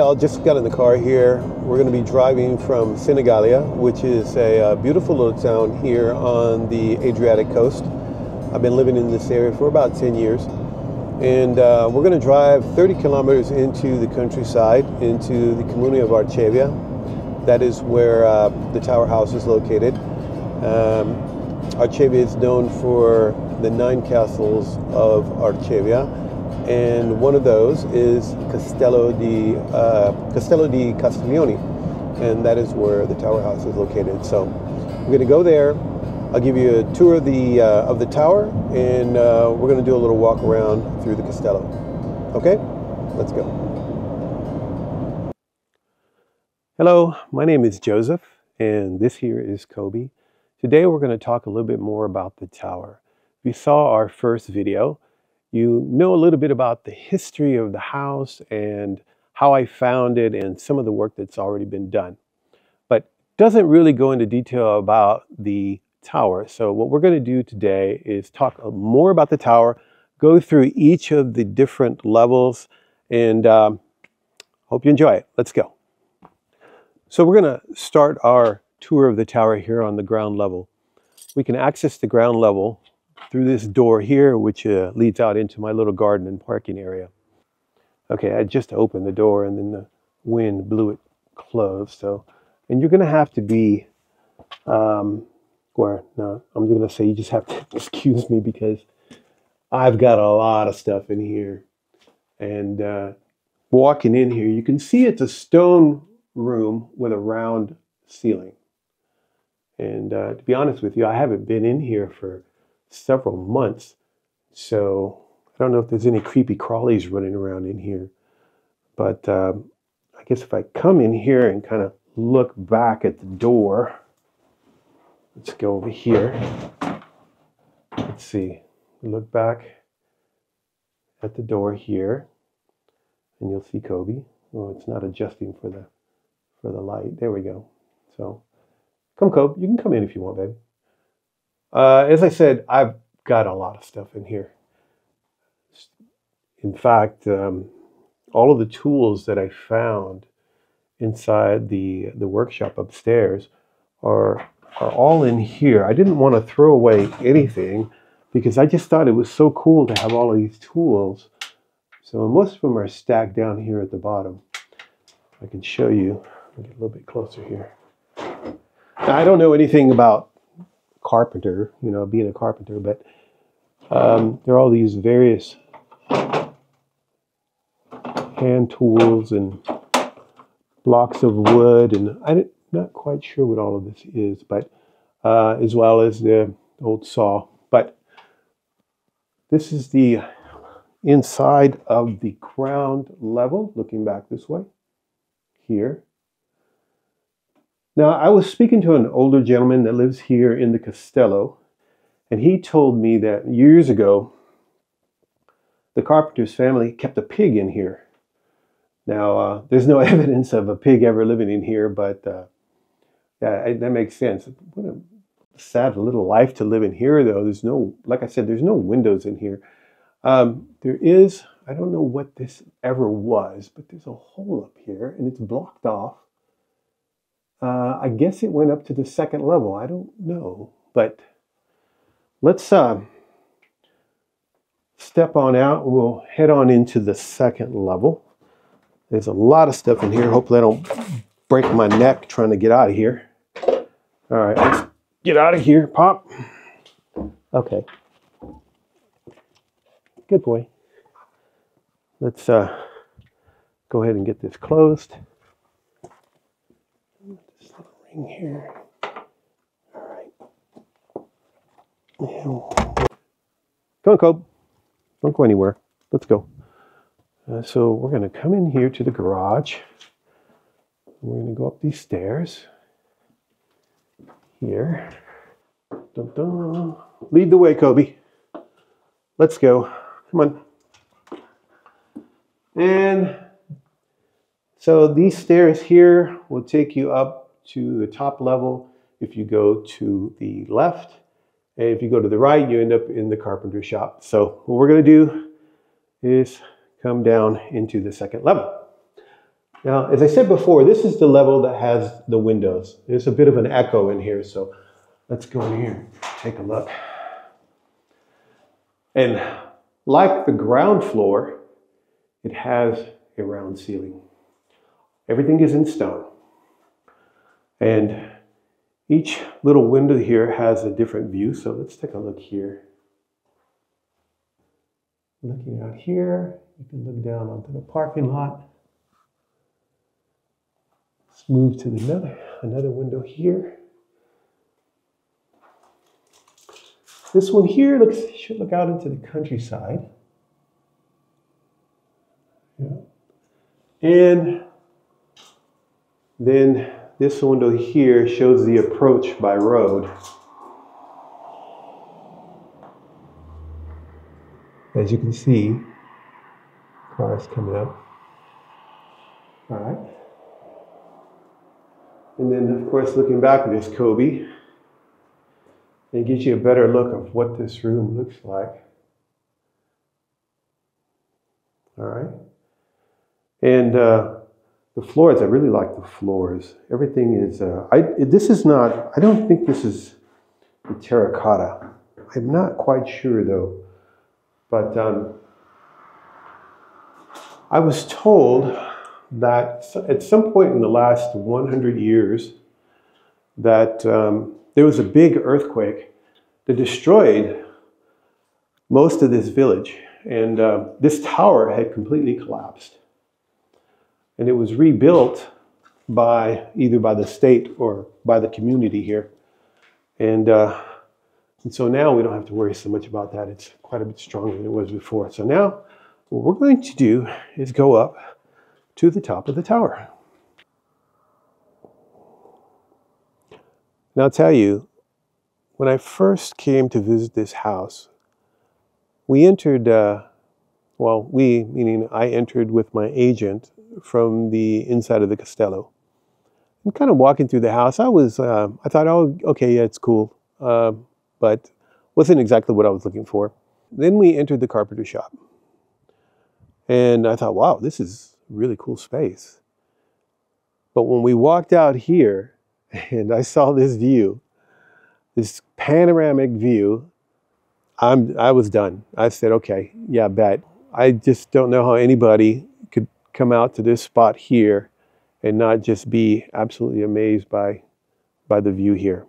All, just got in the car here. We're going to be driving from Senigallia, which is a uh, beautiful little town here on the Adriatic coast. I've been living in this area for about 10 years. And uh, we're going to drive 30 kilometers into the countryside, into the community of Arcevia. That is where uh, the tower house is located. Um, Arcevia is known for the nine castles of Arcevia and one of those is Castello di uh, Castello di Castiglioni, and that is where the tower house is located. So we're going to go there. I'll give you a tour of the uh, of the tower, and uh, we're going to do a little walk around through the Castello. Okay, let's go. Hello, my name is Joseph, and this here is Kobe. Today we're going to talk a little bit more about the tower. If you saw our first video, you know a little bit about the history of the house and how I found it and some of the work that's already been done. But doesn't really go into detail about the tower. So what we're going to do today is talk more about the tower, go through each of the different levels, and um, hope you enjoy it. Let's go. So we're going to start our tour of the tower here on the ground level. We can access the ground level through this door here, which uh, leads out into my little garden and parking area. Okay, I just opened the door and then the wind blew it closed. So, and you're going to have to be, um, where, no, I'm going to say you just have to excuse me because I've got a lot of stuff in here. And uh, walking in here, you can see it's a stone room with a round ceiling. And uh, to be honest with you, I haven't been in here for several months. So I don't know if there's any creepy crawlies running around in here. But um, I guess if I come in here and kind of look back at the door, let's go over here. Let's see, look back at the door here, and you'll see Kobe. Oh, it's not adjusting for the for the light. There we go. So come, Kobe. You can come in if you want, baby. Uh, as I said, I've got a lot of stuff in here. In fact, um, all of the tools that I found inside the the workshop upstairs are are all in here. I didn't want to throw away anything because I just thought it was so cool to have all of these tools. So most of them are stacked down here at the bottom. I can show you. Get a little bit closer here. I don't know anything about carpenter, you know, being a carpenter, but um, there are all these various hand tools and blocks of wood, and I'm not quite sure what all of this is, but uh, as well as the old saw. But this is the inside of the ground level, looking back this way, here. Now, I was speaking to an older gentleman that lives here in the Castello, and he told me that years ago, the carpenter's family kept a pig in here. Now, uh, there's no evidence of a pig ever living in here, but uh, yeah, that makes sense. What a sad little life to live in here, though. There's no, like I said, there's no windows in here. Um, there is, I don't know what this ever was, but there's a hole up here, and it's blocked off uh, I guess it went up to the second level. I don't know. But let's uh, step on out. We'll head on into the second level. There's a lot of stuff in here. Hopefully I don't break my neck trying to get out of here. All right, let's get out of here, Pop. Okay. Good boy. Let's uh, go ahead and get this closed here. All right. Come on, Cobe. Don't go anywhere. Let's go. Uh, so we're going to come in here to the garage. We're going to go up these stairs. Here. Dun, dun. Lead the way, Kobe. Let's go. Come on. And so these stairs here will take you up to the top level. If you go to the left, and if you go to the right, you end up in the carpenter shop. So what we're going to do is come down into the second level. Now, as I said before, this is the level that has the windows. There's a bit of an echo in here, so let's go in here, take a look. And like the ground floor, it has a round ceiling. Everything is in stone. And each little window here has a different view. So let's take a look here. Looking out here, you can look down onto the parking lot. Let's move to another, another window here. This one here looks should look out into the countryside. Yeah. And then this window here shows the approach by road. As you can see, cars coming up. All right. And then, of course, looking back at this Kobe, it gives you a better look of what this room looks like. All right. And uh, the floors, I really like the floors. Everything is, uh, I, this is not, I don't think this is terracotta. I'm not quite sure though. But um, I was told that at some point in the last 100 years that um, there was a big earthquake that destroyed most of this village. And uh, this tower had completely collapsed. And it was rebuilt by either by the state or by the community here. And, uh, and so now we don't have to worry so much about that. It's quite a bit stronger than it was before. So now what we're going to do is go up to the top of the tower. Now I'll tell you, when I first came to visit this house, we entered, uh, well, we, meaning I entered with my agent from the inside of the Castello. I'm kind of walking through the house. I was, uh, I thought, oh, okay, yeah, it's cool, uh, but wasn't exactly what I was looking for. Then we entered the carpenter shop. And I thought, wow, this is really cool space. But when we walked out here and I saw this view, this panoramic view, I'm, I was done. I said, okay, yeah, bet. I just don't know how anybody come out to this spot here and not just be absolutely amazed by, by the view here.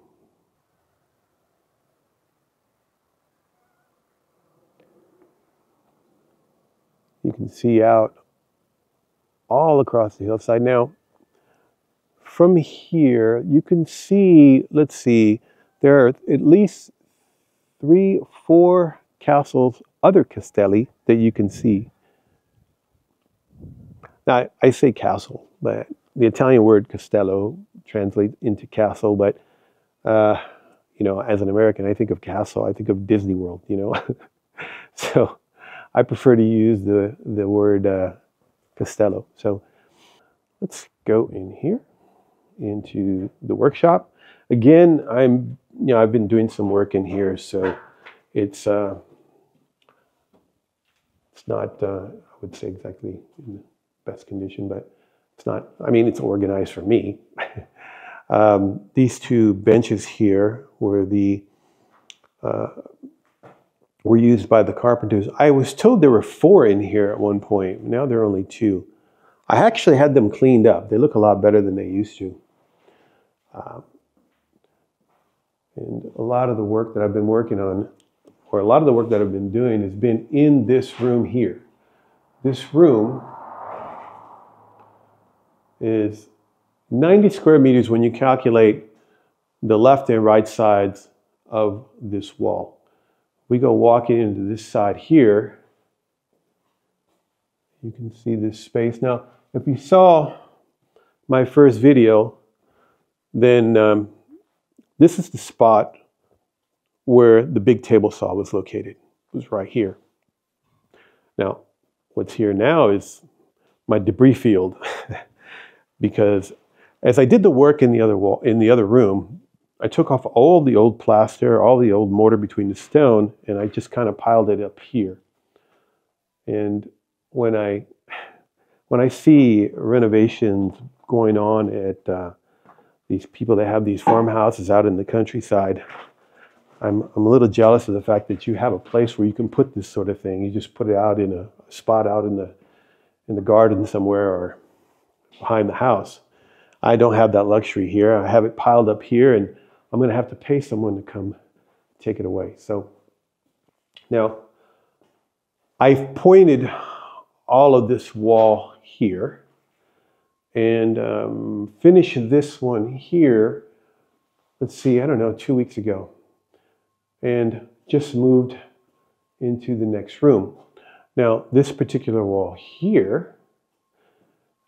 You can see out all across the hillside. Now, from here, you can see, let's see, there are at least three, four castles, other castelli that you can see. Now, I say castle, but the Italian word castello translates into castle, but, uh, you know, as an American, I think of castle, I think of Disney World, you know. so I prefer to use the, the word uh, castello. So let's go in here into the workshop. Again, I'm, you know, I've been doing some work in here, so it's, uh, it's not, uh, I would say exactly best condition, but it's not, I mean, it's organized for me. um, these two benches here were the, uh, were used by the carpenters. I was told there were four in here at one point. Now there are only two. I actually had them cleaned up. They look a lot better than they used to. Um, and a lot of the work that I've been working on, or a lot of the work that I've been doing, has been in this room here. This room is 90 square meters when you calculate the left and right sides of this wall we go walking into this side here, you can see this space. Now, if you saw my first video, then um, this is the spot where the big table saw was located. It was right here. Now, what's here now is my debris field because as I did the work in the other wall in the other room, I took off all the old plaster, all the old mortar between the stone, and I just kind of piled it up here. And when I when I see renovations going on at uh, these people that have these farmhouses out in the countryside, I'm, I'm a little jealous of the fact that you have a place where you can put this sort of thing. You just put it out in a spot out in the in the garden somewhere or behind the house. I don't have that luxury here. I have it piled up here, and I'm going to have to pay someone to come take it away. So now I've pointed all of this wall here and um, finished this one here. Let's see, I don't know, two weeks ago and just moved into the next room. Now, this particular wall here,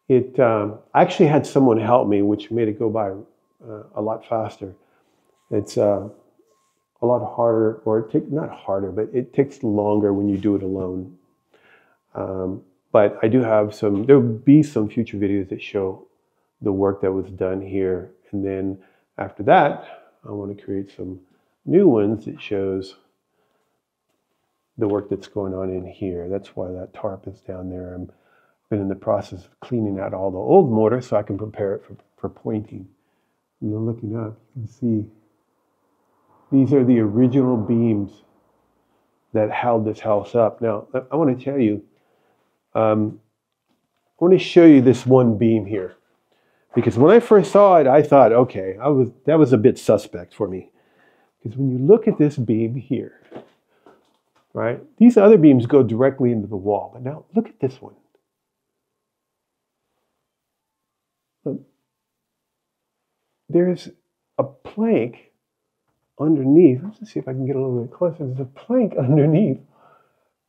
it um, actually had someone help me, which made it go by uh, a lot faster. It's uh, a lot harder, or not harder, but it takes longer when you do it alone. Um, but I do have some, there will be some future videos that show the work that was done here. And then after that, I want to create some new ones that shows the work that's going on in here. That's why that tarp is down there. I'm been in the process of cleaning out all the old mortar so I can prepare it for, for pointing. And then looking up, you can see these are the original beams that held this house up. Now, I want to tell you, um, I want to show you this one beam here. Because when I first saw it, I thought, okay, I was, that was a bit suspect for me. Because when you look at this beam here, right, these other beams go directly into the wall. But now look at this one. Look, there's a plank underneath. Let's see if I can get a little bit closer. There's a plank underneath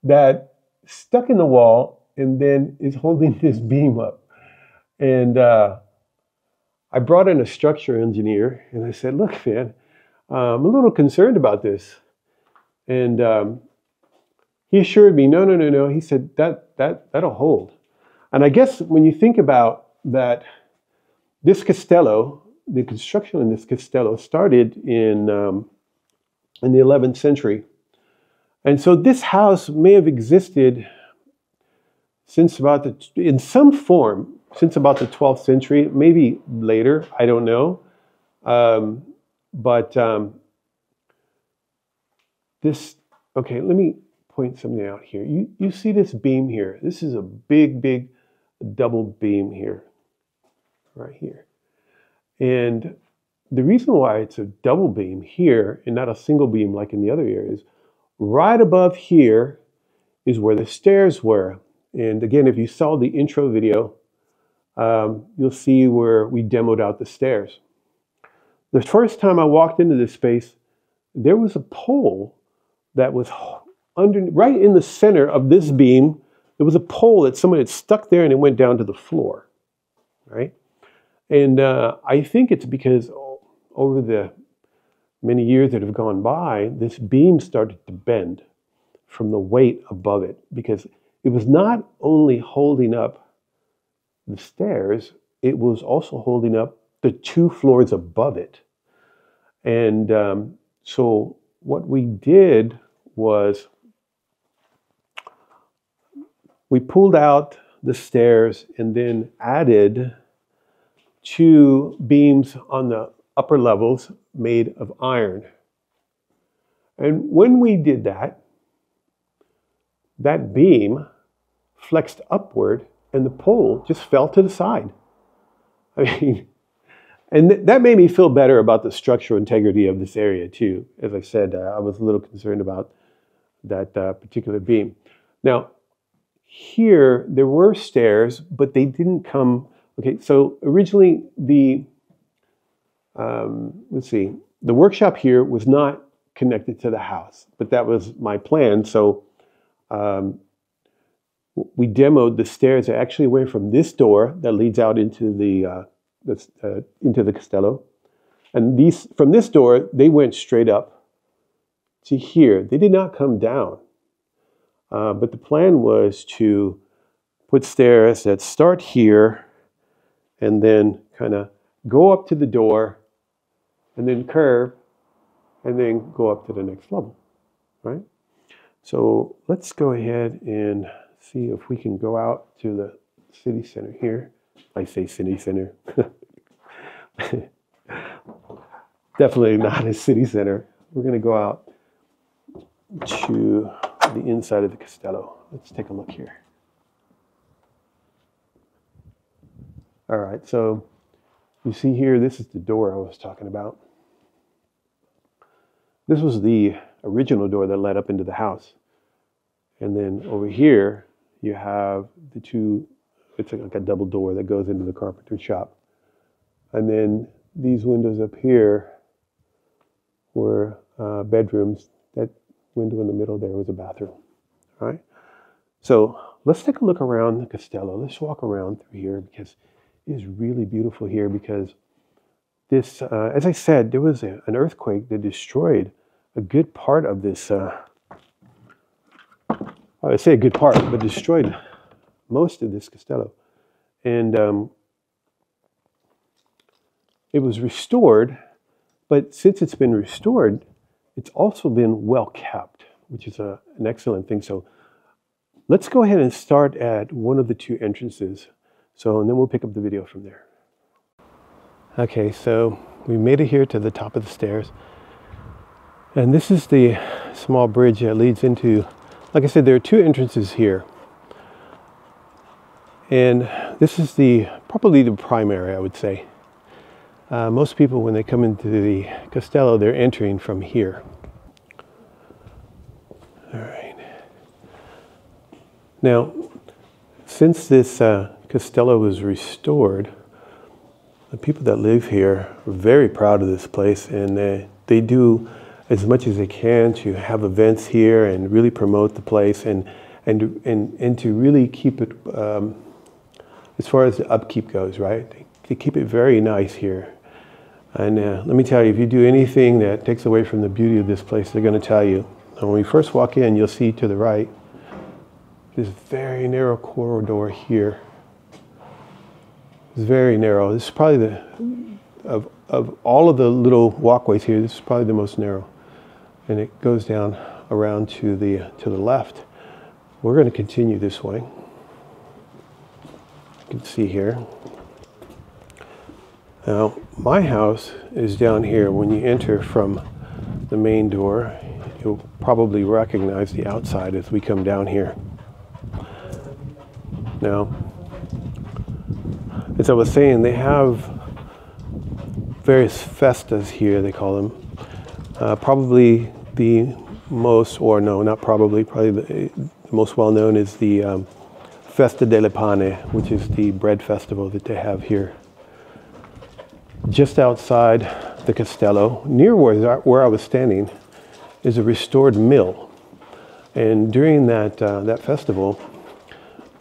that stuck in the wall and then is holding this beam up. And uh, I brought in a structure engineer and I said, look, man, I'm a little concerned about this. And um, he assured me, no, no, no, no. He said, that, that, that'll hold. And I guess when you think about that, this castello, the construction in this castello started in, um, in the 11th century. And so this house may have existed since about the, in some form, since about the 12th century, maybe later, I don't know. Um, but um, this, okay, let me point something out here. You, you see this beam here. This is a big, big double beam here, right here. And the reason why it's a double beam here and not a single beam like in the other areas, right above here is where the stairs were. And again, if you saw the intro video, um, you'll see where we demoed out the stairs. The first time I walked into this space, there was a pole that was under, right in the center of this beam. There was a pole that someone had stuck there and it went down to the floor, right? And uh, I think it's because over the many years that have gone by, this beam started to bend from the weight above it because it was not only holding up the stairs, it was also holding up the two floors above it. And um, so what we did was we pulled out the stairs and then added two beams on the upper levels made of iron. And when we did that, that beam flexed upward and the pole just fell to the side. I mean, and th- that made me feel better about the structural integrity of this area too. As I said, uh, I was a little concerned about that uh, particular beam. Now, here there were stairs, but they didn't come. Okay, so originally the um, let's see, the workshop here was not connected to the house, but that was my plan. So um, we demoed the stairs that actually went from this door that leads out into the uh, uh, into the Castello. And these, from this door, they went straight up to here. They did not come down. Uh, but the plan was to put stairs that start here and then kind of go up to the door and then curve and then go up to the next level, right? So let's go ahead and see if we can go out to the city center here. I say city center. Definitely not a city center. We're going to go out to the inside of the Castello. Let's take a look here. All right, so you see here, this is the door I was talking about. This was the original door that led up into the house. And then over here, you have the two, it's like a double door that goes into the carpenter shop. And then these windows up here were uh, bedrooms. That window in the middle there was a bathroom. All right. So let's take a look around the Castello. Let's walk around through here because is really beautiful here because this, uh, as I said, there was a, an earthquake that destroyed a good part of this. Uh, I say a good part, but destroyed most of this Castello. And um, it was restored, but since it's been restored, it's also been well kept, which is a, an excellent thing. So let's go ahead and start at one of the two entrances. So, and then we'll pick up the video from there. Okay, so we made it here to the top of the stairs. And this is the small bridge that leads into, like I said, there are two entrances here. And this is the, probably the primary, I would say. Uh, most people, when they come into the Castello, they're entering from here. All right. Now, since this uh, Castello was restored, the people that live here are very proud of this place and they, they do as much as they can to have events here and really promote the place and, and, and, and to really keep it, um, as far as the upkeep goes, right? They, they keep it very nice here. And uh, let me tell you, if you do anything that takes away from the beauty of this place, they're going to tell you. And when we first walk in, you'll see to the right this very narrow corridor here. It's very narrow. This is probably the, of, of all of the little walkways here, this is probably the most narrow. And it goes down around to the, to the left. We're going to continue this way. You can see here. Now, my house is down here. When you enter from the main door, you'll probably recognize the outside as we come down here. Now, as I was saying, they have various festas here, they call them. Uh, probably the most, or no, not probably, probably the, the most well known is the um, Festa delle Pane, which is the bread festival that they have here just outside the Castello, near where, where I was standing, is a restored mill. And during that, uh, that festival,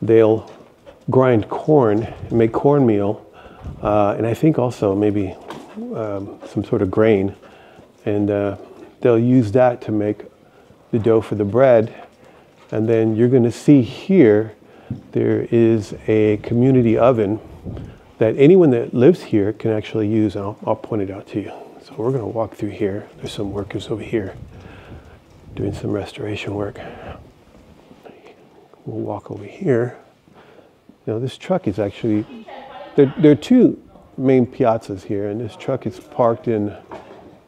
they'll grind corn, and make cornmeal, uh, and I think also maybe um, some sort of grain. And uh, they'll use that to make the dough for the bread. And then you're going to see here, there is a community oven that anyone that lives here can actually use. I'll, I'll point it out to you. So we're going to walk through here. There's some workers over here doing some restoration work. We'll walk over here. Now this truck is actually, there, there are two main piazzas here and this truck is parked in,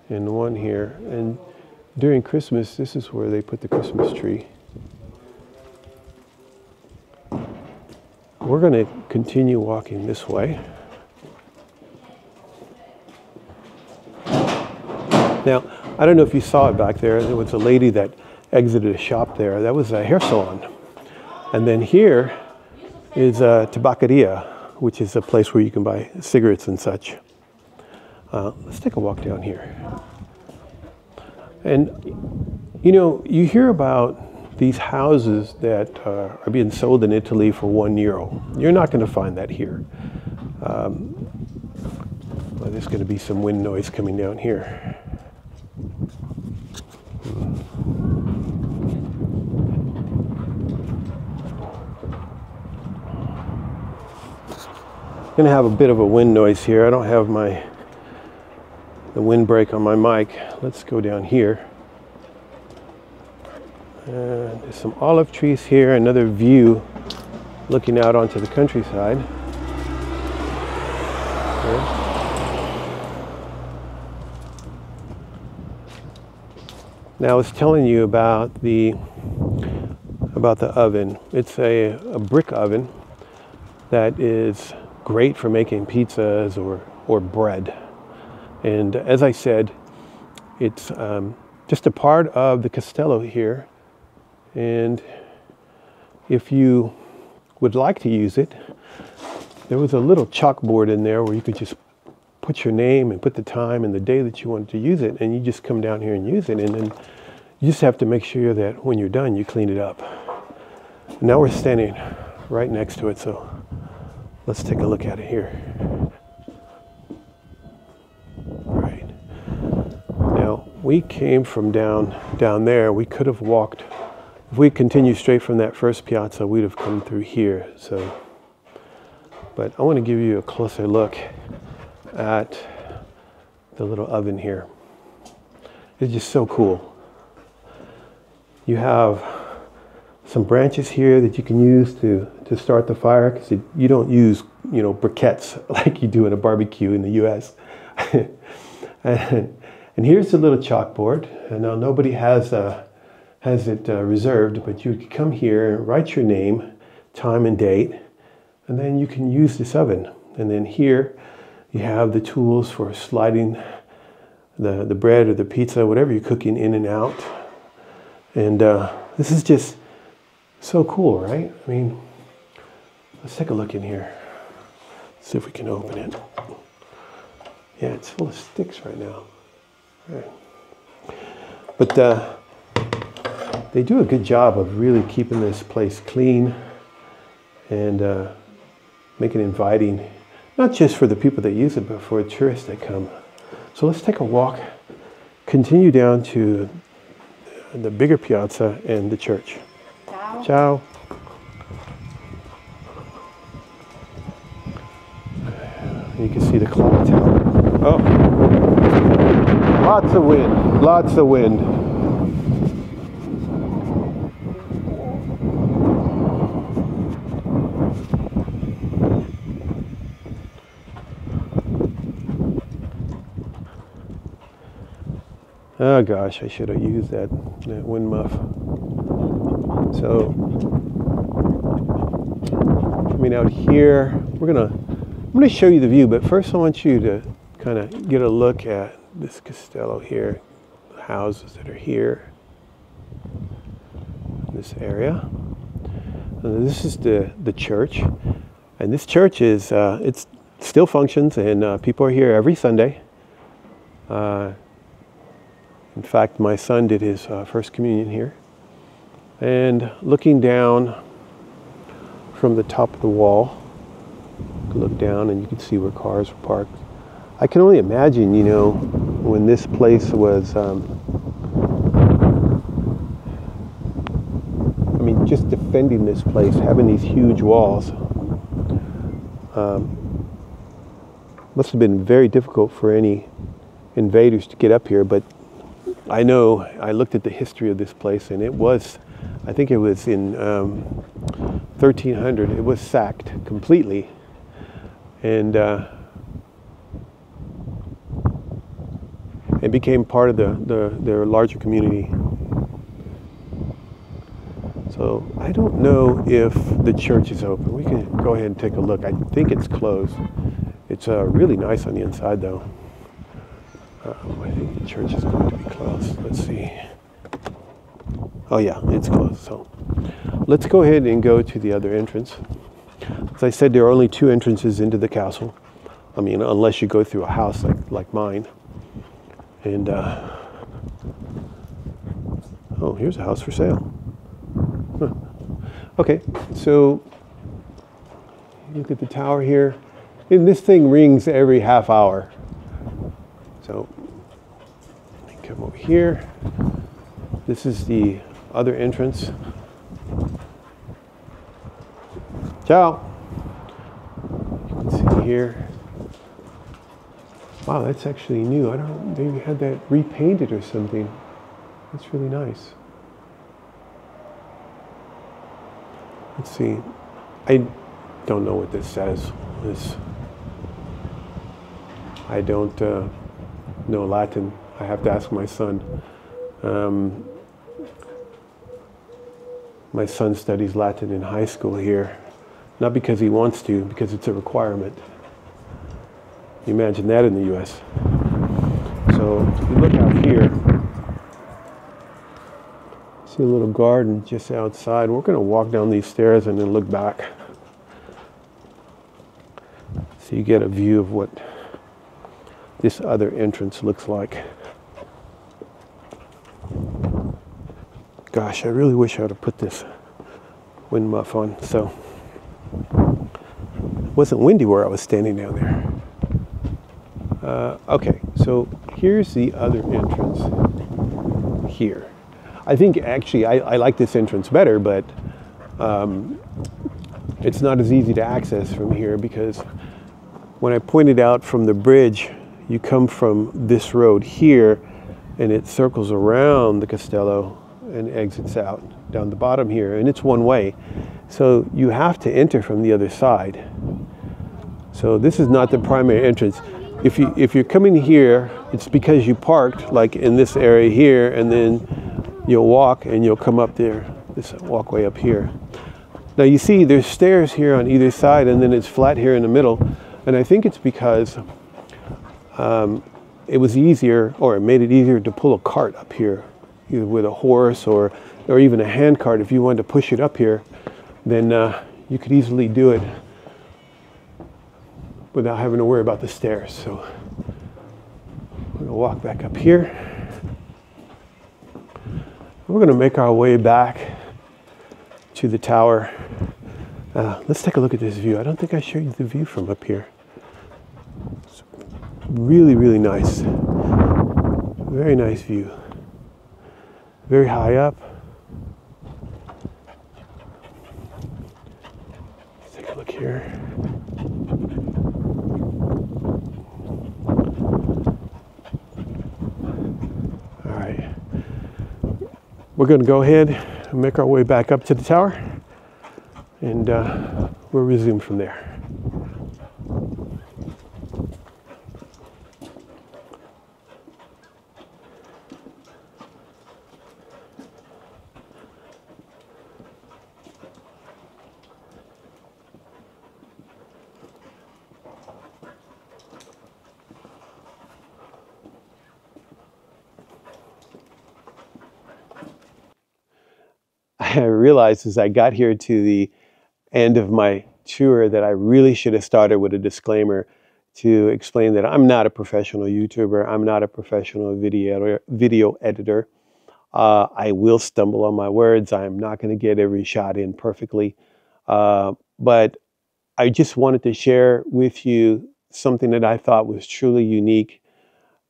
in one here. And during Christmas, this is where they put the Christmas tree. We're going to continue walking this way. Now, I don't know if you saw it back there. There was a lady that exited a shop there. That was a hair salon. And then here is a tabacaria, which is a place where you can buy cigarettes and such. Uh, let's take a walk down here. And, you know, you hear about these houses that uh, are being sold in Italy for one euro. You're not going to find that here. Um, well, there's going to be some wind noise coming down here. To have a bit of a wind noise here. I don't have my the windbreak on my mic. Let's go down here. And there's some olive trees here, another view looking out onto the countryside. Okay. Now I was telling you about the about the oven. It's a, a brick oven that is great for making pizzas or, or bread. And as I said, it's um, just a part of the Castello here. And if you would like to use it, there was a little chalkboard in there where you could just put your name and put the time and the day that you wanted to use it, and you just come down here and use it. And then you just have to make sure that when you're done, you clean it up. Now we're standing right next to it, so let's take a look at it here. Right. Now we came from down down there. We could have walked. If we continued straight from that first piazza, we'd have come through here. So, but I want to give you a closer look at the little oven here. It's just so cool. You have some branches here that you can use to, to start the fire because you don't use you know briquettes like you do in a barbecue in the US. and, and, here's the little chalkboard. And now nobody has, uh, has it uh, reserved, but you can come here and write your name, time and date, and then you can use this oven. And then here you have the tools for sliding the, the bread or the pizza, whatever you're cooking in and out. And uh, this is just so cool, right? I mean, let's take a look in here. See if we can open it. Yeah, it's full of sticks right now. Right. But uh, they do a good job of really keeping this place clean and uh, making it inviting not just for the people that use it, but for tourists that come. So let's take a walk, continue down to the bigger piazza and the church. Ciao. You can see the clock tower. Oh, lots of wind, lots of wind. Oh gosh, I should have used that, that wind muff. So, coming out here, we're gonna, I'm gonna show you the view, but first I want you to kind of get a look at this castello here, the houses that are here, this area. And this is the, the church. And this church is, uh, it still functions and uh, people are here every Sunday. Uh, in fact, my son did his uh, first communion here. And looking down from the top of the wall, look down and you can see where cars were parked. I can only imagine, you know, when this place was, um, I mean, just defending this place, having these huge walls, um, must have been very difficult for any invaders to get up here, but I know I looked at the history of this place and it was, I think it was in um, 1300, it was sacked completely. And uh, it became part of the, the, their larger community. So I don't know if the church is open. We can go ahead and take a look. I think it's closed. It's uh, really nice on the inside though. Um, I think the church is going to be closed. Let's see. Oh yeah, it's closed. So let's go ahead and go to the other entrance. As I said, there are only two entrances into the castle. I mean, unless you go through a house like, like mine. And, uh, oh, here's a house for sale. Huh. Okay, so look at the tower here. And this thing rings every half hour. So come over here. This is the other entrance. Ciao. You can see here. Wow, that's actually new. I don't maybe had that repainted or something. That's really nice. Let's see. I don't know what this says. This, I don't uh, know Latin. I have to ask my son. Um, my son studies Latin in high school here, not because he wants to, because it's a requirement. You imagine that in the U.S. So if you look out here, see a little garden just outside. We're going to walk down these stairs and then look back. So you get a view of what this other entrance looks like. Gosh, I really wish I would have put this wind muff on. So it wasn't windy where I was standing down there. Uh, okay, so here's the other entrance here. I think actually I, I like this entrance better, but um, it's not as easy to access from here because when I pointed out from the bridge, you come from this road here and it circles around the Castello and exits out down the bottom here, and it's one way. So you have to enter from the other side. So this is not the primary entrance. If, you, if you're coming here, it's because you parked like in this area here, and then you'll walk and you'll come up there, this walkway up here. Now you see there's stairs here on either side, and then it's flat here in the middle. And I think it's because um, it was easier, or it made it easier to pull a cart up here, either with a horse or, or even a hand cart. If you wanted to push it up here, then uh, you could easily do it without having to worry about the stairs. So we're to walk back up here. We're to make our way back to the tower. Uh, let's take a look at this view. I don't think I showed you the view from up here. It's really, really nice. Very nice view. Very high up. Let's take a look here. All right, we're going to go ahead and make our way back up to the tower and uh, we'll resume from there. I realized as I got here to the end of my tour that I really should have started with a disclaimer to explain that I'm not a professional YouTuber. I'm not a professional video, video editor. Uh, I will stumble on my words. I'm not going to get every shot in perfectly. Uh, but I just wanted to share with you something that I thought was truly unique.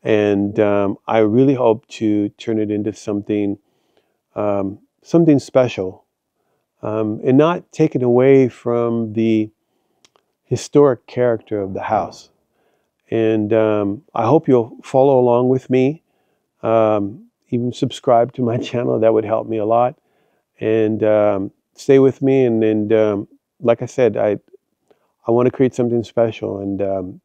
And um, I really hope to turn it into something um, something special um, and not taken away from the historic character of the house. And um, I hope you'll follow along with me. Um, even subscribe to my channel, that would help me a lot. And um, stay with me. And, and um, like I said, I, I want to create something special. And um,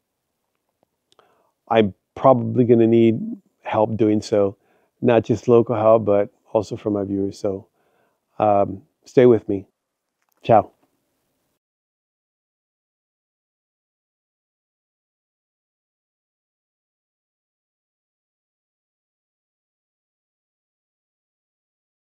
I'm probably going to need help doing so, not just local help, but also from my viewers. So um, stay with me. Ciao.